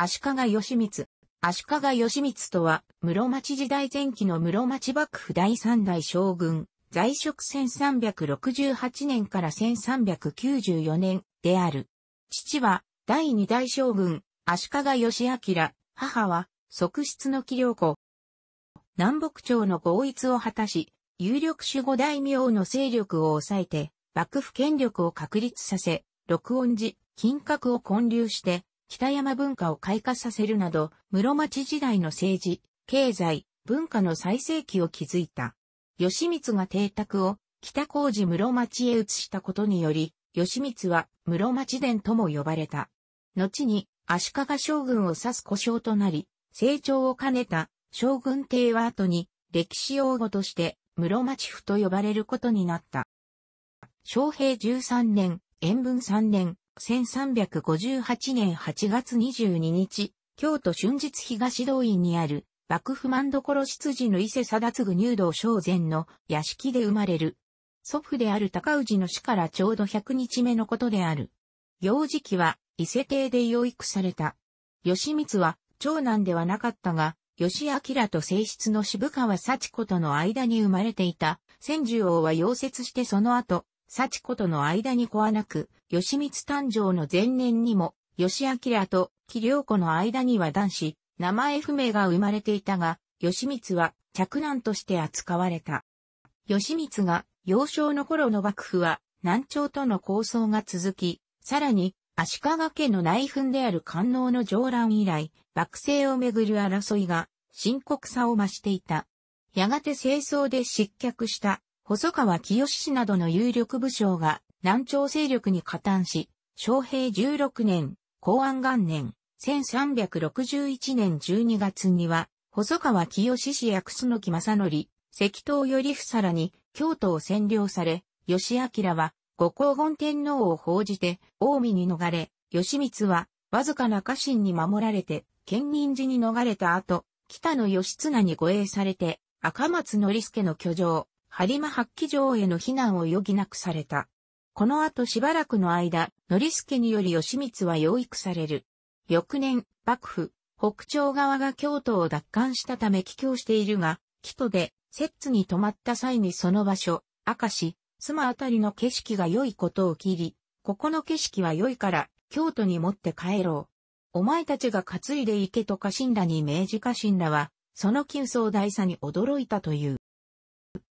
足利義満。足利義満とは、室町時代前期の室町幕府第三代将軍、在職1368年から1394年である。父は、第二代将軍、足利義明、母は、側室の器量子。南北朝の合一を果たし、有力守護大名の勢力を抑えて、幕府権力を確立させ、六音寺、金閣を建立して、北山文化を開花させるなど、室町時代の政治、経済、文化の最盛期を築いた。義満が邸宅を北工事室町へ移したことにより、義満は室町伝とも呼ばれた。後に足利将軍を指す故障となり、成長を兼ねた将軍邸は後に歴史用語として室町府と呼ばれることになった。昭平13年、延文3年、1358年8月22日、京都春日東道院にある幕府万所執事の伊勢貞次入道正前の屋敷で生まれる。祖父である高氏の死からちょうど100日目のことである。幼児期は伊勢邸で養育された。義満は長男ではなかったが、義明と正室の渋川幸子との間に生まれていた。千住王は溶接してその後、幸子との間に子はなく、義満誕生の前年にも、義明と木良子の間には男子、名前不明が生まれていたが、義満は着男として扱われた。義満が幼少の頃の幕府は南朝との構想が続き、さらに足利家の内紛である官能の上乱以来、幕政をめぐる争いが深刻さを増していた。やがて清掃で失脚した細川清氏などの有力武将が南朝勢力に加担し、昭平16年、公安元年、1361年12月には、細川清氏や楠木正則、石東頼夫さらに京都を占領され、義明は五皇言天皇を報じて近江に逃れ、義満はわずかな家臣に守られて、県人寺に逃れた後、北野義経に護衛されて、赤松則助の居城、播磨八鬼城への避難を余儀なくされた。この後しばらくの間、則助により義満は養育される。翌年、幕府、北朝側が京都を奪還したため帰郷しているが、木戸で、摂津に泊まった際にその場所、明石、妻あたりの景色が良いことを切り、ここの景色は良いから、京都に持って帰ろう。お前たちが担いで行けと家臣らに明治家臣らは、その急壮大さに驚いたという。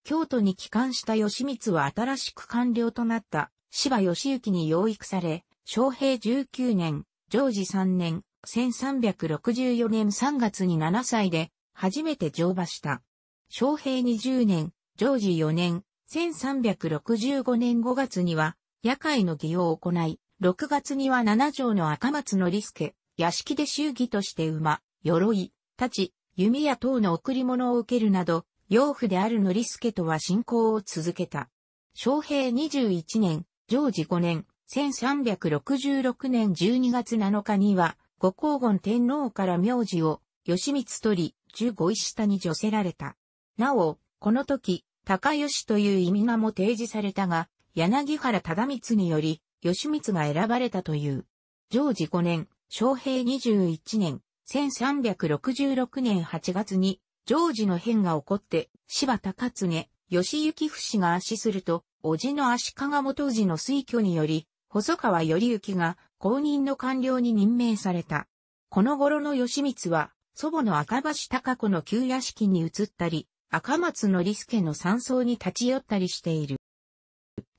京都に帰還した義満は新しく官僚となった芝義行に養育され、昭平19年、常時3年、1364年3月に7歳で初めて乗馬した。昭平20年、常時4年、1365年5月には夜会の儀を行い、6月には七条の赤松のリスケ、屋敷で祝儀として馬、鎧、太刀、弓や等の贈り物を受けるなど、養父であるノリスケとは信仰を続けた。昭平21年、常時5年、1366年12月7日には、五皇言天皇から名字を、義満取り、十五石下に除せられた。なお、この時、高吉という意味名も提示されたが、柳原忠光により、義満が選ばれたという。常時5年、昭平21年、1366年8月に、常時の変が起こって、柴田勝家、吉行不死が圧死すると、叔父の足利元氏の推挙により、細川頼之が公認の官僚に任命された。この頃の義満は、祖母の赤橋高子の旧屋敷に移ったり、赤松の利助の山荘に立ち寄ったりしている。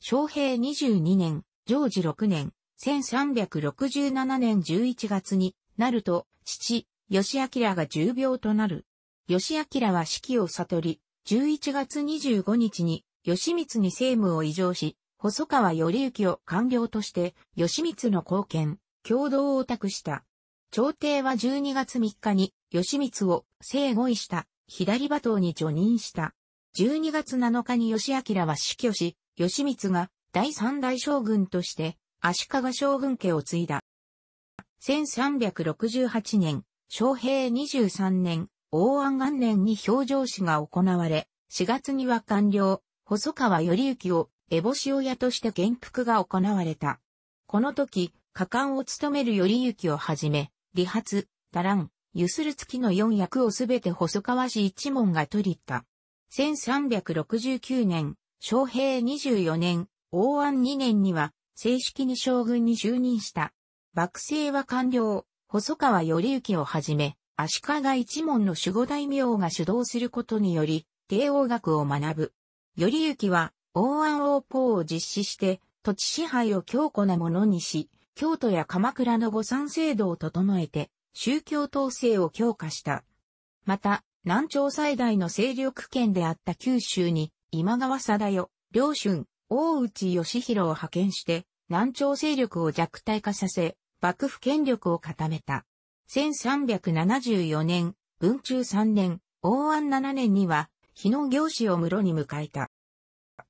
昭平22年、常時6年、1367年11月になると、父、義明が重病となる。義明は死期を悟り、11月25日に、義満に政務を移譲し、細川頼之を官僚として、義満の貢献、共同を託した。朝廷は12月3日に、義満を生後位した左馬頭に除任した。12月7日に義明は死去し、義満が第三代将軍として足利将軍家を継いだ。1368年、昭平23年、大安元年に表情史が行われ、4月には官僚、細川頼之を烏帽子親として元服が行われた。この時、果敢を務める頼之をはじめ、理髪、ダラン、ゆする付きの4役をすべて細川氏一門が取りった。1369年、昌平24年、王安2年には、正式に将軍に就任した。幕政は官僚、細川頼之をはじめ、足利一門の守護大名が主導することにより、帝王学を学ぶ。頼之は、王安王法を実施して、土地支配を強固なものにし、京都や鎌倉の御三制度を整えて、宗教統制を強化した。また、南朝最大の勢力圏であった九州に、今川貞代、両春、大内義弘を派遣して、南朝勢力を弱体化させ、幕府権力を固めた。1374年、文中3年、王安7年には、日野行使を室に迎えた。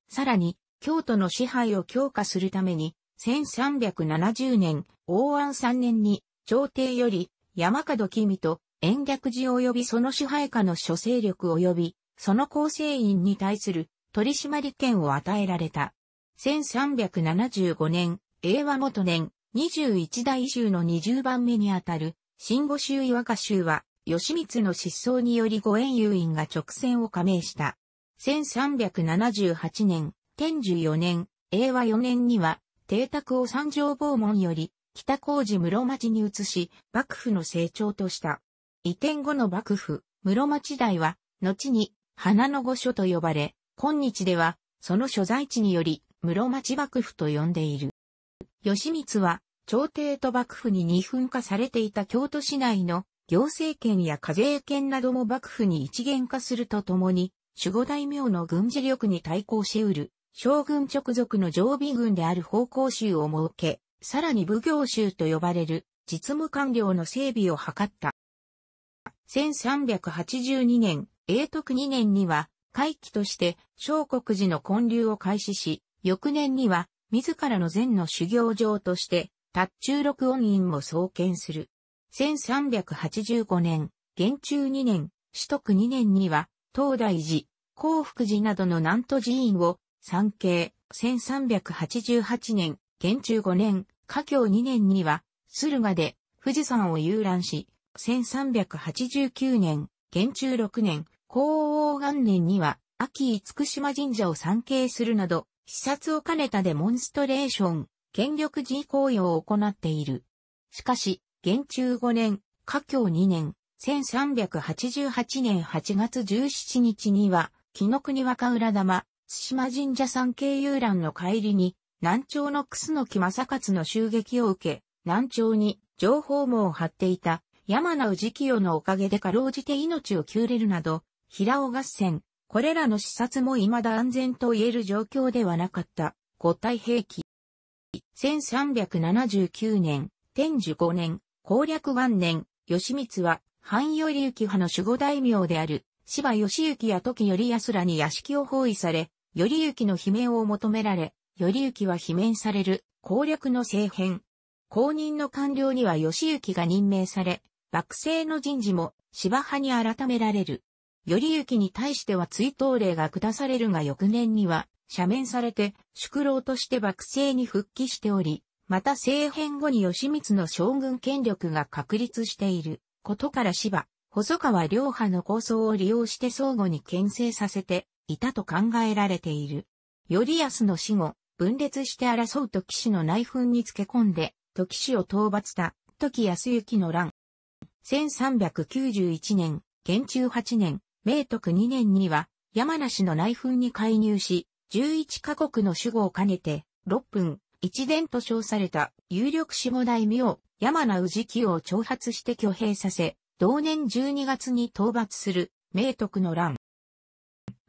さらに、京都の支配を強化するために、1370年、王安3年に、朝廷より、山門君と、延暦寺及びその支配下の諸勢力及び、その構成員に対する取締権を与えられた。1375年、永和元年、21代州の20番目にあたる、新五州岩家州は、義光の失踪により五円遊院が直線を加盟した。1378年、天寿4年、永和4年には、邸宅を三条坊門より、北工事室町に移し、幕府の成長とした。移転後の幕府、室町代は、後に、花の御所と呼ばれ、今日では、その所在地により、室町幕府と呼んでいる。義満は、朝廷と幕府に二分化されていた京都市内の行政権や課税権なども幕府に一元化するとともに、守護大名の軍事力に対抗し得る、将軍直属の常備軍である方向州を設け、さらに奉行州と呼ばれる実務官僚の整備を図った。1382年、永徳2年には、会期として小国寺の建立を開始し、翌年には、自らの禅の修行場として、達中録音院も創建する。1385年、元中2年、首徳2年には、東大寺、幸福寺などの南都寺院を、参詣、1388年、元中5年、華教2年には、駿河で富士山を遊覧し、1389年、元中6年、皇王元年には、秋厳島神社を参詣するなど、視察を兼ねたデモンストレーション、権力寺行為を行っている。しかし、元中5年、華教2年、1388年8月17日には、木の国若浦玉、津島神社参詣遊覧の帰りに、南朝の楠木正勝の襲撃を受け、南朝に情報網を張っていた山名氏清のおかげでかろうじて命を救れるなど、平尾合戦、これらの視察も未だ安全と言える状況ではなかった、五体兵器。1379年、天寿5年、攻略元年、義満は、藩頼行派の守護大名である、芝義行や時頼康らに屋敷を包囲され、頼行の罷免を求められ、頼行は罷免される、攻略の政変。公認の官僚には義行が任命され、幕政の人事も芝派に改められる。頼行に対しては追悼令が下されるが翌年には、赦免されて、宿老として幕政に復帰しており、また政変後に義満の将軍権力が確立していることから芝、細川両派の構想を利用して相互に牽制させていたと考えられている。頼康の死後、分裂して争うと騎士の内紛につけ込んで、時氏を討伐した時康行の乱。1391年、元中8年、明徳2年には、山梨の内紛に介入し、11カ国の守護を兼ねて、6分、一伝と称された有力守護大名、山名氏清を挑発して挙兵させ、同年12月に討伐する、明徳の乱。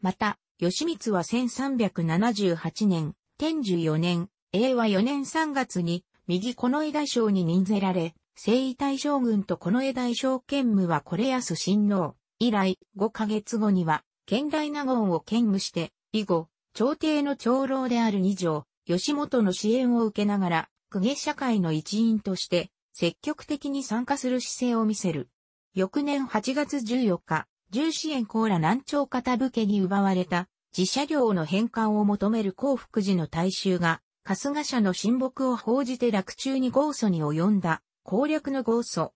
また、義満は1378年、天寿4年、永和4年3月に、右近衛大将に任ぜられ、征夷大将軍と近衛大将兼務はこれ安親王。以来、5ヶ月後には、県大納言を兼務して、以後、朝廷の長老である二条、吉本の支援を受けながら、公家社会の一員として、積極的に参加する姿勢を見せる。翌年8月14日、重支援高羅南朝片武家に奪われた、自社領の返還を求める幸福寺の大衆が、春日社の親睦を報じて落中に豪訴に及んだ、攻略の豪訴。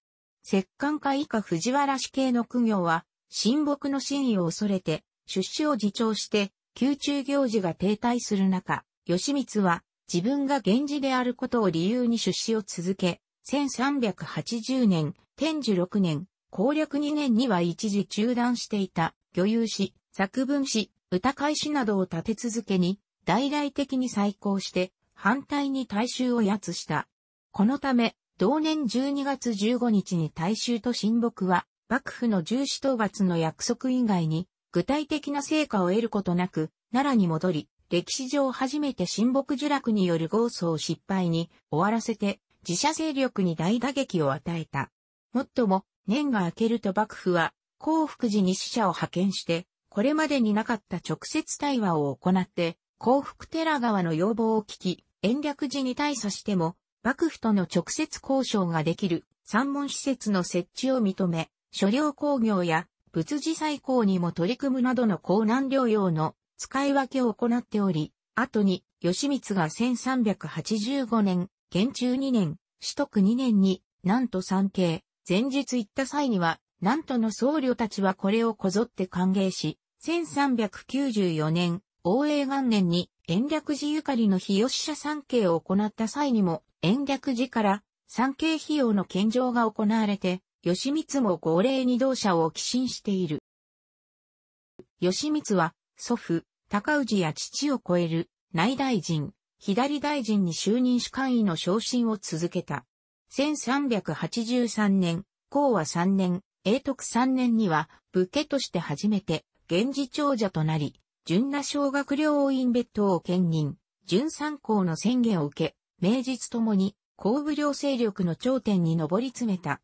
石棺家以下藤原氏系の苦行は、親睦の真意を恐れて、出資を自重して、宮中行事が停滞する中、義満は自分が源氏であることを理由に出資を続け、1380年、天寿6年、攻略2年には一時中断していた、漁有史、作文史、歌会史などを立て続けに、大々的に再興して、反対に大衆をやつした。このため、同年12月15日に大衆と親睦は、幕府の重視討伐の約束以外に、具体的な成果を得ることなく、奈良に戻り、歴史上初めて親睦呪落による豪走失敗に終わらせて、自社勢力に大打撃を与えた。もっとも、年が明けると幕府は、幸福寺に死者を派遣して、これまでになかった直接対話を行って、幸福寺川の要望を聞き、延暦寺に対査しても、幕府との直接交渉ができる三門施設の設置を認め、所領工業や仏事再興にも取り組むなどの高難療養の使い分けを行っており、後に、義満が1385年、元中2年、取得2年に、なんと三景、前日行った際には、なんとの僧侶たちはこれをこぞって歓迎し、1394年、応永元年に延暦寺ゆかりの日吉社参詣を行った際にも、延暦寺から参詣費用の献上が行われて、吉光も号令に同社を寄進している。吉光は、祖父、高氏や父を超える内大臣、左大臣に就任主官位の昇進を続けた。1383年、高和3年、永徳3年には、武家として初めて、源氏長者となり、純那小学領院別当を兼任、純三校の宣言を受け、名実ともに、後部領勢力の頂点に上り詰めた。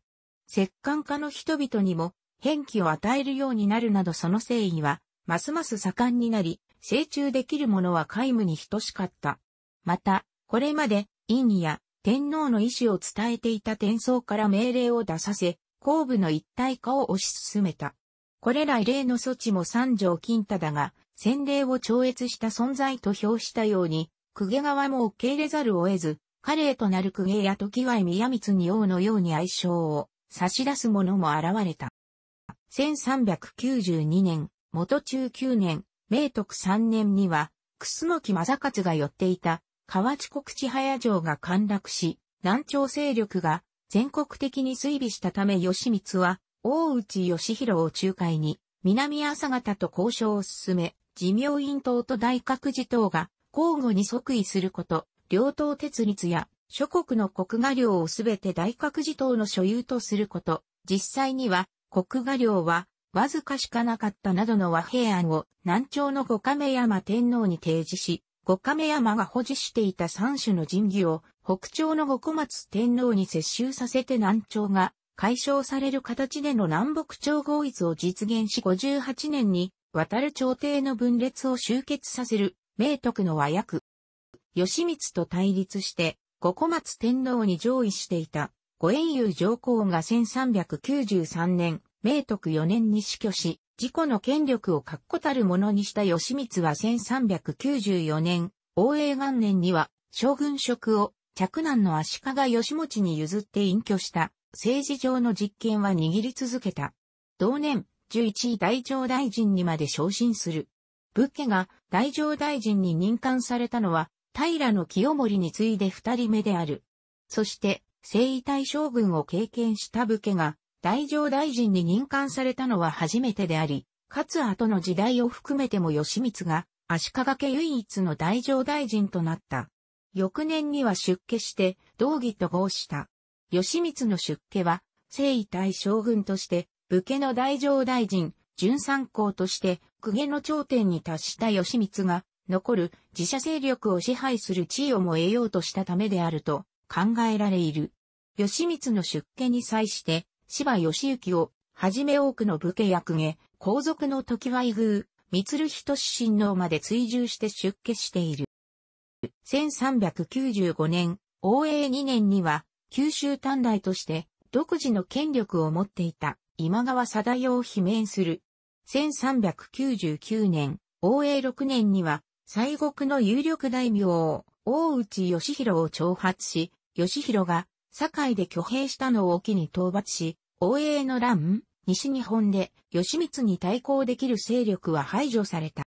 石棺家の人々にも、変気を与えるようになるなどその誠意は、ますます盛んになり、成中できるものは皆無に等しかった。また、これまで、院や天皇の意思を伝えていた天皇から命令を出させ、後部の一体化を推し進めた。これら異例の措置も三条金太だが、先例を超越した存在と評したように、公家側も受け入れざるを得ず、カレーとなる公家や時は宮光に王のように愛称を差し出す者も現れた。1392年、元中9年、明徳3年には、楠木正勝が寄っていた河内国地早城が陥落し、南朝勢力が全国的に追尾したため義満は、大内義弘を仲介に、南朝方と交渉を進め、自明院党と大覚寺党が交互に即位すること、両党鉄立や諸国の国画領をすべて大覚寺党の所有とすること、実際には国画領はわずかしかなかったなどの和平案を南朝の五亀山天皇に提示し、五亀山が保持していた三種の神器を北朝の五小松天皇に接収させて南朝が解消される形での南北朝合一を実現し58年に渡る朝廷の分裂を終結させる明徳の和訳。義満と対立して五小松天皇に上位していた五円遊上皇が1393年、明徳4年に死去し、自己の権力を確固たるものにした義満は1394年、応永元年には将軍職を嫡男の足利義持に譲って隠居した政治上の実権は握り続けた。同年、11位大乗大臣にまで昇進する。武家が大乗大臣に任官されたのは、平の清盛に次いで二人目である。そして、征夷大将軍を経験した武家が、大乗大臣に任官されたのは初めてであり、かつ後の時代を含めても義満が、足利家唯一の大乗大臣となった。翌年には出家して、道義と合した。義満の出家は、征夷大将軍として、武家の大乗大臣、準参考として、公家の頂点に達した義満が、残る自社勢力を支配する地位をも得ようとしたためであると考えられいる。義満の出家に際して、芝義行を、はじめ多くの武家役下、皇族の時は宮、三鶴人親王まで追従して出家している。1395年、応永2年には、九州短大として独自の権力を持っていた今川貞代を罷免する。1399年、応永6年には、西国の有力大名大内義弘を挑発し、義弘が堺で挙兵したのを機に討伐し、応永の乱、西日本で義満に対抗できる勢力は排除された。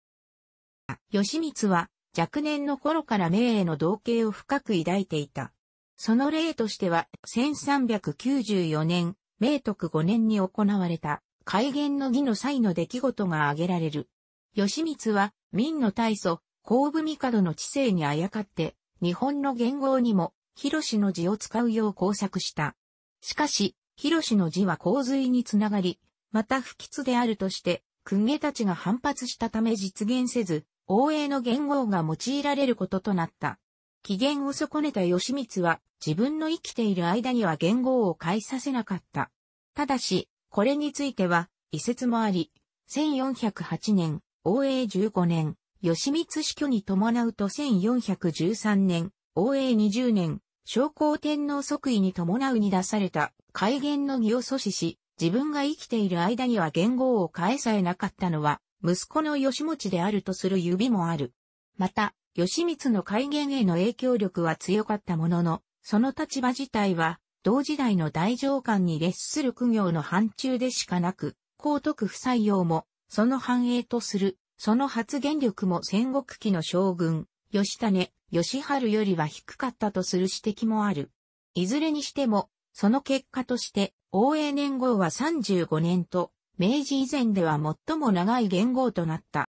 義満は若年の頃から明への同型を深く抱いていた。その例としては、1394年、明徳5年に行われた、改元の儀の際の出来事が挙げられる。義満は、明の大祖、後部帝の知性にあやかって、日本の元号にも、広氏の字を使うよう工作した。しかし、広氏の字は洪水につながり、また不吉であるとして、公家たちが反発したため実現せず、応永の元号が用いられることとなった。機嫌を損ねた義満は自分の生きている間には元号を変えさせなかった。ただし、これについては、遺説もあり、1408年、応永15年、義満死去に伴うと1413年、応永20年、昭皇天皇即位に伴うに出された改元の儀を阻止し、自分が生きている間には元号を変えさえなかったのは、息子の義持であるとする指もある。また、義満の改元への影響力は強かったものの、その立場自体は、同時代の大上官に列する苦行の範疇でしかなく、皇徳不採用も、その繁栄とする、その発言力も戦国期の将軍、吉種、吉春よりは低かったとする指摘もある。いずれにしても、その結果として、応永年号は35年と、明治以前では最も長い元号となった。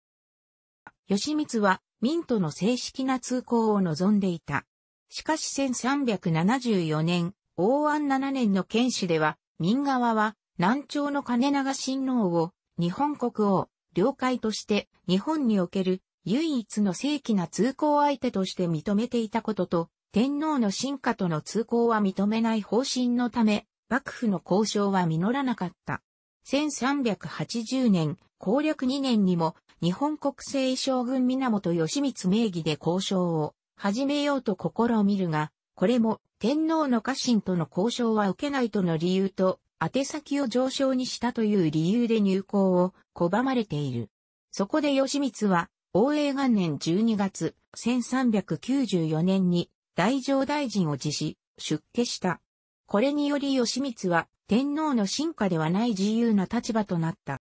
義満は民との正式な通行を望んでいた。しかし1374年、王安7年の検視では、民側は南朝の金長親王を日本国王、領海として日本における唯一の正規な通行相手として認めていたことと、天皇の進化との通行は認めない方針のため、幕府の交渉は実らなかった。1380年、攻略2年にも、日本国政将軍源義満名義で交渉を始めようと試みるが、これも天皇の家臣との交渉は受けないとの理由と、宛先を上昇にしたという理由で入港を拒まれている。そこで義満は、応永元年12月、1394年に大乗大臣を辞し、出家した。これにより義満は天皇の進化ではない自由な立場となった。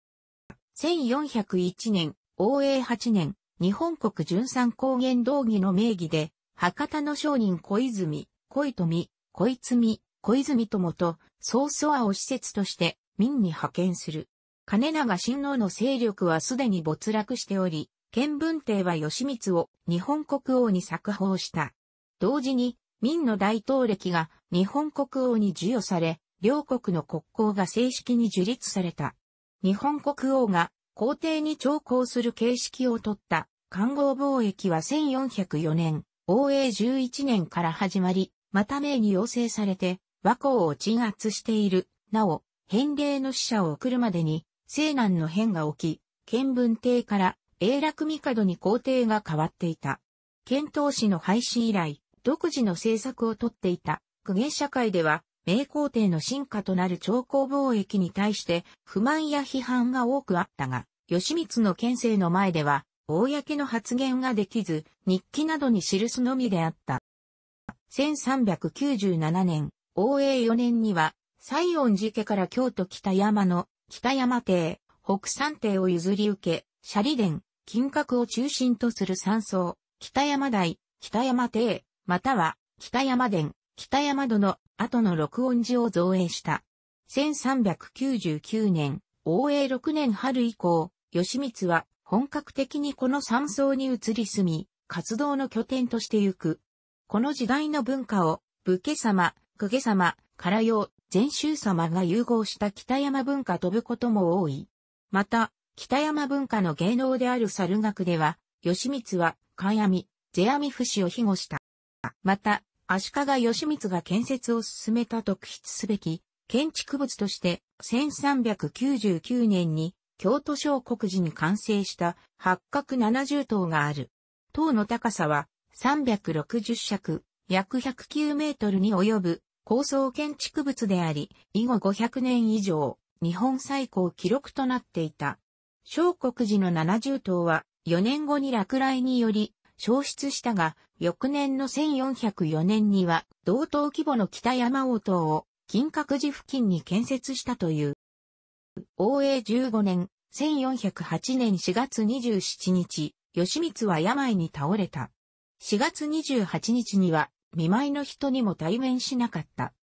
1401年、応永8年、日本国純三高原道義の名義で、博多の商人小泉、小富、小泉、小泉友と、曹操アを施設として民に派遣する。金長親王の勢力はすでに没落しており、県文帝は義満を日本国王に作法した。同時に、民の大統歴が日本国王に授与され、両国の国交が正式に樹立された。日本国王が皇帝に徴工する形式をとった官号貿易は1404年、応永11年から始まり、また名に要請されて、和光を鎮圧している。なお、返礼の使者を送るまでに、西南の変が起き、県文帝から永楽帝に皇帝が変わっていた。遣唐使の廃止以来、独自の政策をとっていた公家社会では、明皇帝の進化となる超高貿易に対して不満や批判が多くあったが、義満の県政の前では、公の発言ができず、日記などに記すのみであった。1397年、応永4年には、西園寺家から京都北山の北山邸、北山邸を譲り受け、斜里殿、金閣を中心とする山荘、北山台、北山邸、または北山殿、北山戸の後の録音寺を造営した。1399年、応永6年春以降、義満は本格的にこの山荘に移り住み、活動の拠点としてゆく。この時代の文化を、武家様、公家様、唐用、禅宗様が融合した北山文化飛ぶことも多い。また、北山文化の芸能である猿楽では、義満は、神闇、世阿弥不死を庇護した。また、足利義満が建設を進めた特筆すべき建築物として1399年に京都小国寺に完成した八角七重塔がある。塔の高さは360尺、約109メートルに及ぶ高層建築物であり、以後500年以上、日本最高記録となっていた。小国寺の七重塔は4年後に落雷により消失したが、翌年の1404年には同等規模の北山王塔を金閣寺付近に建設したという。応永15年、1408年4月27日、義満は病に倒れた。4月28日には、見舞いの人にも対面しなかった。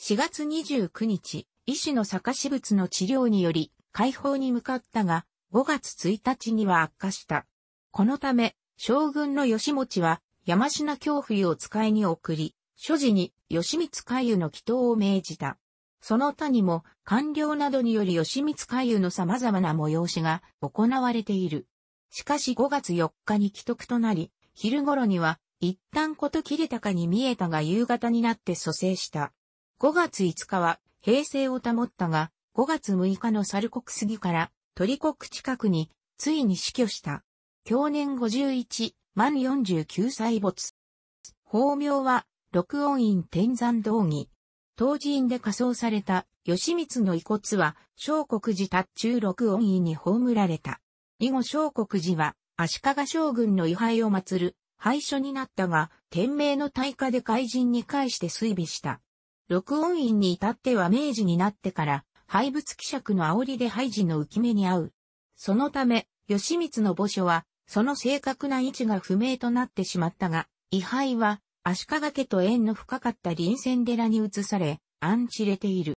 4月29日、医師の坂死物の治療により、解放に向かったが、5月1日には悪化した。このため、将軍の義持は、山科恐怖を使いに送り、所持に義満海遊の祈祷を命じた。その他にも、官僚などにより義満海遊の様々な催しが行われている。しかし5月4日に既得となり、昼頃には、一旦こと切れたかに見えたが夕方になって蘇生した。5月5日は平静を保ったが、5月6日の猿国杉から鳥国近くについに死去した。去年51、満49歳没。法名は、六音院天山道義。当寺院で火葬された義満の遺骨は、小国寺達中六音院に葬られた。以後小国寺は、足利将軍の位牌を祀る、廃所になったが、天明の大火で怪人に返して追尾した。六音院に至っては明治になってから、廃仏希釈の煽りで廃寺の浮き目に遭う。そのため、義満の墓所は、その正確な位置が不明となってしまったが、位牌は、足利家と縁の深かった臨戦寺に移され、安置れている。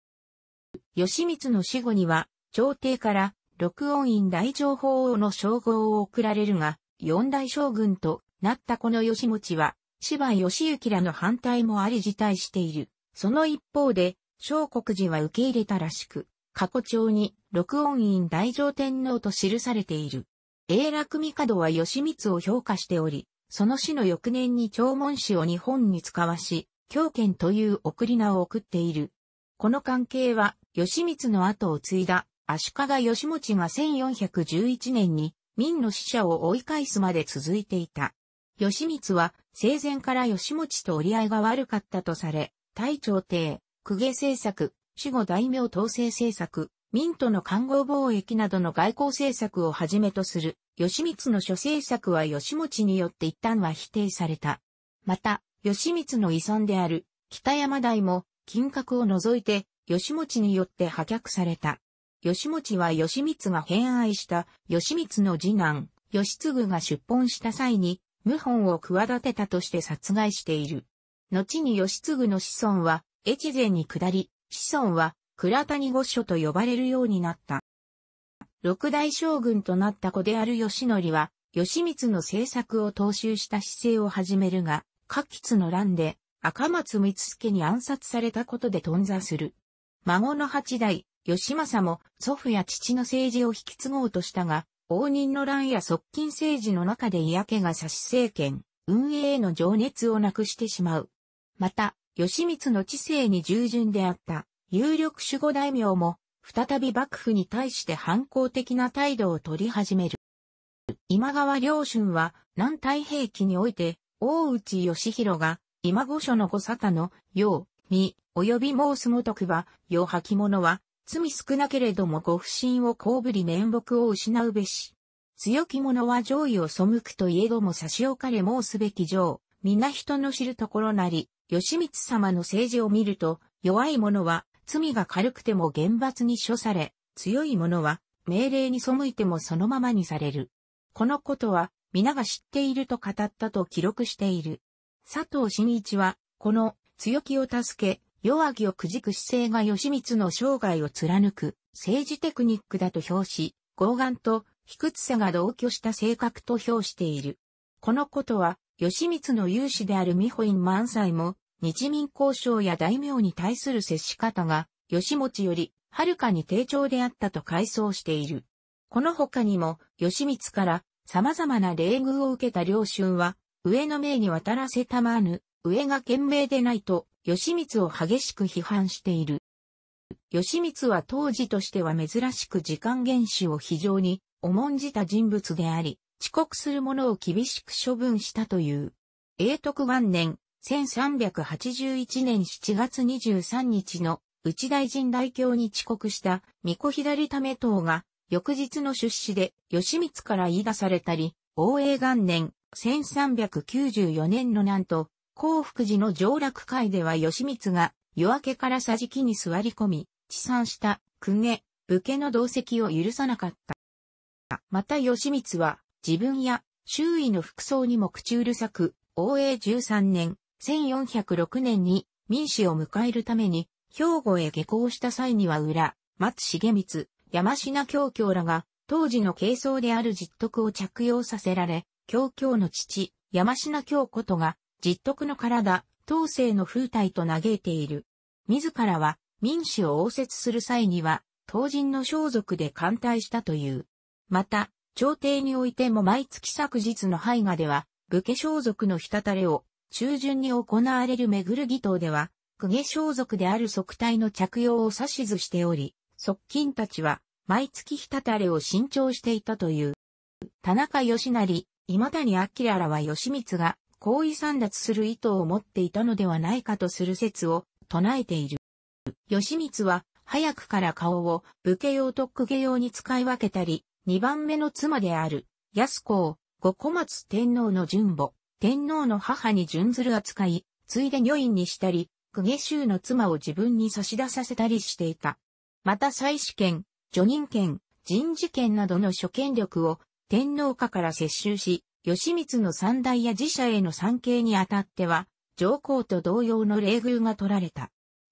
義満の死後には、朝廷から、六音院大乗法王の称号を贈られるが、四大将軍となったこの義持は、千葉義行らの反対もあり辞退している。その一方で、小国寺は受け入れたらしく、過去帳に、録音院大乗天皇と記されている。永楽帝は義満を評価しており、その死の翌年に長文氏を日本に使わし、狂犬という送り名を送っている。この関係は、義満の後を継いだ、足利義持が1411年に、民の死者を追い返すまで続いていた。義満は、生前から義持と折り合いが悪かったとされ、大朝廷、公家政策、死後大名統制政策、民との官合貿易などの外交政策をはじめとする、義満の諸政策は義持によって一旦は否定された。また、義満の遺産である、北山台も、金閣を除いて、義持によって破却された。義持は義満が偏愛した義満の次男、義継が出奔した際に、謀反を企てたとして殺害している。後に義継の子孫は、越前に下り、子孫は、倉谷御所と呼ばれるようになった。六代将軍となった子である義則は、義満の政策を踏襲した姿勢を始めるが、下吉の乱で、赤松光助に暗殺されたことで頓挫する。孫の八代、義政も祖父や父の政治を引き継ごうとしたが、応仁の乱や側近政治の中で嫌気が差し政権、運営への情熱をなくしてしまう。また、義満の知性に従順であった有力守護大名も、再び幕府に対して反抗的な態度を取り始める。今川良春は南太平記において、大内義弘が今御所の御沙汰の、よう、に、及び申すごとくば、よ履物は、罪少なけれどもご不審をこうぶり面目を失うべし。強き者は上位を背くといえども差し置かれ申すべき上、皆人の知るところなり、義満様の政治を見ると、弱い者は罪が軽くても厳罰に処され、強い者は命令に背いてもそのままにされる。このことは皆が知っていると語ったと記録している。佐藤真一は、この強気を助け、弱気をくじく姿勢が義満の生涯を貫く政治テクニックだと評し、傲岸と卑屈さが同居した性格と評している。このことは、義満の有志である美穂院満載も、日民交渉や大名に対する接し方が、義持より、はるかに低調であったと回想している。この他にも、義満から様々な礼遇を受けた領春は、上の命に渡らせたまぬ、上が賢明でないと、義満を激しく批判している。義満は当時としては珍しく時間厳守を非常に重んじた人物であり、遅刻する者を厳しく処分したという。永徳元年、1381年7月23日の内大臣大教に遅刻した巫女左為党が翌日の出資で義満から言い出されたり、応永元年1394年のなんと、幸福寺の上洛会では義満が夜明けから桟敷に座り込み、地産した公家、武家の同席を許さなかった。また義満は自分や周囲の服装にも口うるさく、応永13年、1406年に民主を迎えるために、兵庫へ下校した際には裏、松重光、山科京京らが、当時の軽装である実徳を着用させられ、京京の父、山科京ことが、実徳の体、当世の風体と嘆いている。自らは、民主を応接する際には、当人の装束で艦隊したという。また、朝廷においても毎月昨日の拝画では、武家装束のひたたれを、中旬に行われる巡る儀等では、公家装束である側体の着用を指図しており、側近たちは、毎月ひたたれを新調していたという。田中義成、今谷明らは義満が、行為散奪する意図を持っていたのではないかとする説を唱えている。義満は、早くから顔を武家用と公家用に使い分けたり、二番目の妻である、安子を、五小松天皇の順母、天皇の母に準ずる扱い、ついで女院にしたり、公家衆の妻を自分に差し出させたりしていた。また祭祀権、叙任権、人事権などの諸権力を天皇家から接収し、義満の三代や自社への参詣にあたっては、上皇と同様の礼遇が取られた。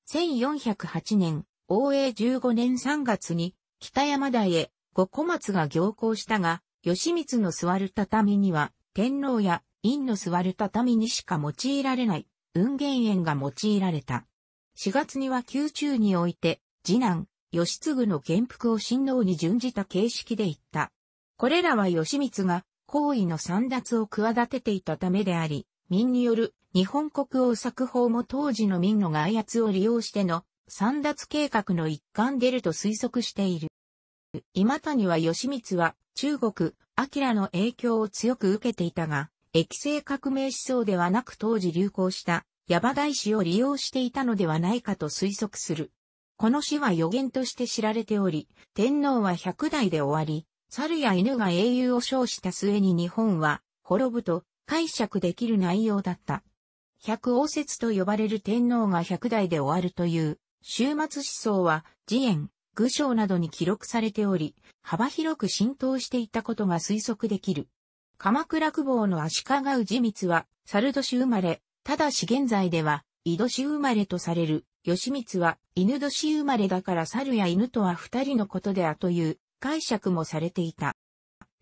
1408年、応永15年3月に、北山台へ五小松が行幸したが、義満の座る畳には、天皇や院の座る畳にしか用いられない、運源園が用いられた。4月には宮中において、次男、義継の元服を親王に準じた形式で言った。これらは義満が行為の散奪を企てていたためであり、民による日本国王作法も当時の民の外圧を利用しての散奪計画の一環でると推測している。今谷は義満は中国、明の影響を強く受けていたが、液性革命思想ではなく当時流行したヤバ大師を利用していたのではないかと推測する。この詩は予言として知られており、天皇は百代で終わり、猿や犬が英雄を称した末に日本は滅ぶと解釈できる内容だった。百王説と呼ばれる天皇が百代で終わるという終末思想は自演、愚章などに記録されており、幅広く浸透していたことが推測できる。鎌倉久保の足利氏光は、猿年生まれ、ただし現在では、井年生まれとされる義満は犬年生まれだから猿や犬とは二人のことであという解釈もされていた。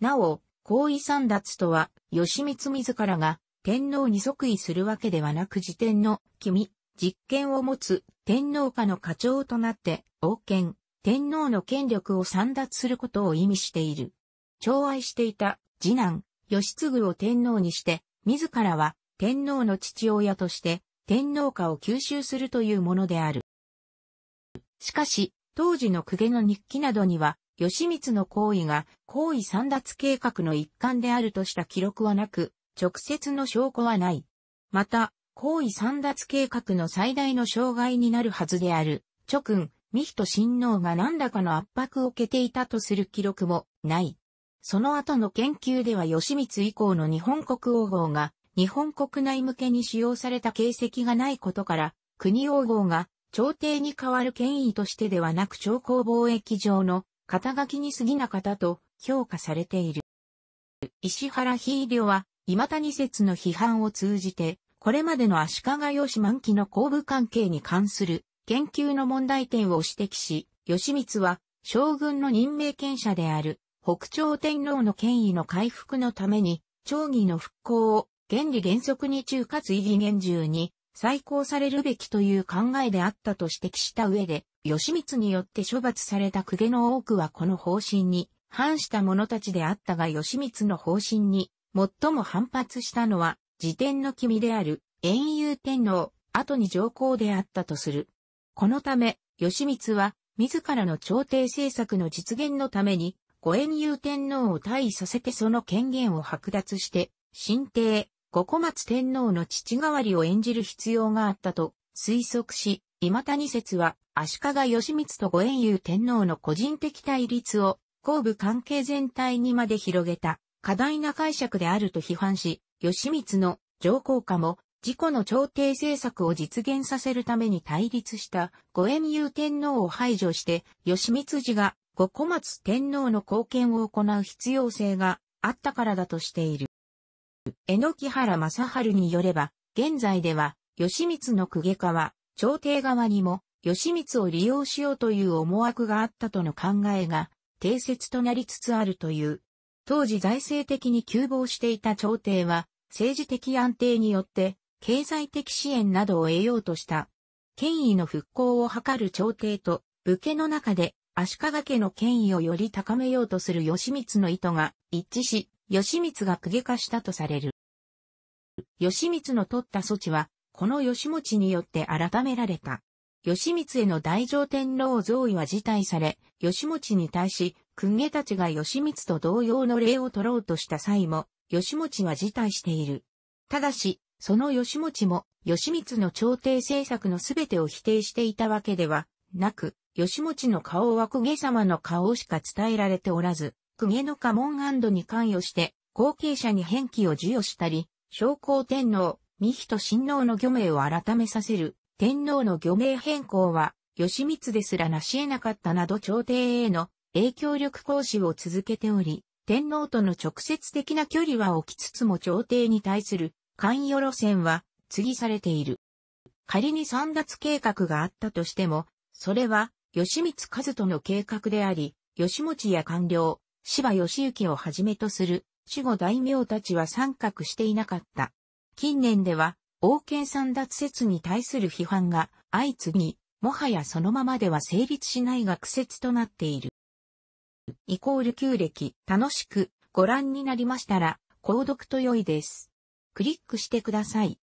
なお、行為散奪とは、義満自らが天皇に即位するわけではなく自天の君、実権を持つ天皇家の課長となって王権、天皇の権力を散奪することを意味している。寵愛していた次男、義継を天皇にして、自らは天皇の父親として天皇家を吸収するというものである。しかし、当時の公家の日記などには、義満の行為が行為散奪計画の一環であるとした記録はなく、直接の証拠はない。また、行為散奪計画の最大の障害になるはずである、諸君、ミヒト親王が何らかの圧迫を受けていたとする記録もない。その後の研究では義満以降の日本国王号が日本国内向けに使用された形跡がないことから、国王号が朝廷に代わる権威としてではなく朝貢貿易上の肩書きに過ぎなかったと評価されている。石原秀良は、今谷説の批判を通じて、これまでの足利義満期の公部関係に関する研究の問題点を指摘し、義満は将軍の任命権者である北朝天皇の権威の回復のために、朝義の復興を原理原則に中かつ意義厳重に再考されるべきという考えであったと指摘した上で、義満によって処罰された公家の多くはこの方針に反した者たちであったが義満の方針に最も反発したのは自天の君である遠遊天皇、後に上皇であったとする。このため、義満は自らの朝廷政策の実現のために、ご遠遊天皇を退位させてその権限を剥奪して、新帝、五小松天皇の父代わりを演じる必要があったと推測し、今谷説は足利義満と五円遊天皇の個人的対立を後部関係全体にまで広げた過大な解釈であると批判し、義満の上皇下も自己の朝廷政策を実現させるために対立した五円遊天皇を排除して、義満寺が五小松天皇の貢献を行う必要性があったからだとしている。榎木原正治によれば、現在では、義満の公家化は、朝廷側にも、義満を利用しようという思惑があったとの考えが、定説となりつつあるという。当時財政的に急防していた朝廷は、政治的安定によって、経済的支援などを得ようとした。権威の復興を図る朝廷と武家の中で足利家の権威をより高めようとする義満の意図が一致し、義満が公家化したとされる。義満の取った措置は、この義持によって改められた。義満への大乗天皇増位は辞退され、義持に対し、公家たちが義満と同様の礼を取ろうとした際も、義持は辞退している。ただし、その義持も、義満の朝廷政策のすべてを否定していたわけではなく、義持の顔は公家様の顔しか伝えられておらず、公家の家紋安堵に関与して、後継者に返記を授与したり、昭皇天皇、三人親王の御名を改めさせる、天皇の御名変更は、義満ですら成し得なかったなど朝廷への影響力行使を続けており、天皇との直接的な距離は置きつつも朝廷に対する関与路線は、継ぎされている。仮に三奪計画があったとしても、それは、吉光和人の計画であり、吉持や官僚、芝義行をはじめとする、守護大名たちは参画していなかった。近年では、王権三奪説に対する批判が相次ぎ、もはやそのままでは成立しない学説となっている。イコール旧暦、楽しくご覧になりましたら、購読と良いです。クリックしてください。